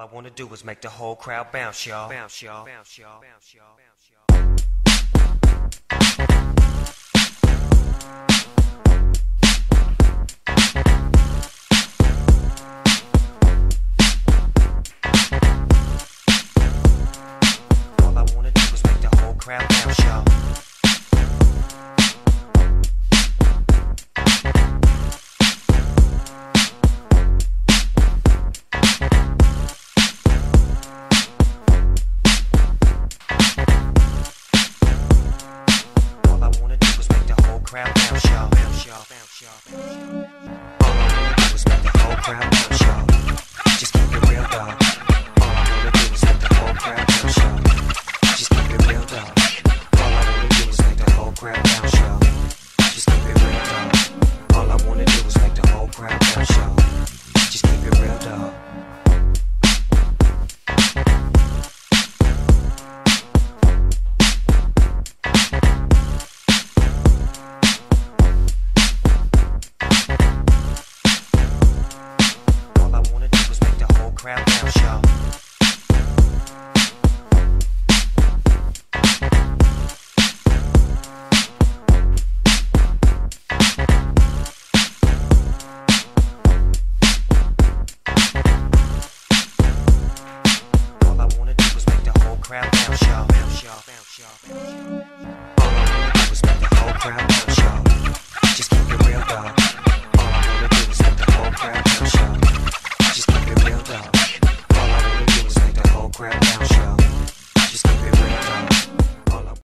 All I wanna do is make the whole crowd bounce, y'all. Bounce, y'all. Bounce, y'all. Bounce, y'all. Bounce, y'all. All I wanna do is make the whole crowd bounce, y'all. Crown Show. Crown Town Show. All I wanna do is make the whole crowd bounce, y'all, bounce, y'all, bounce, y'all, bounce, y'all.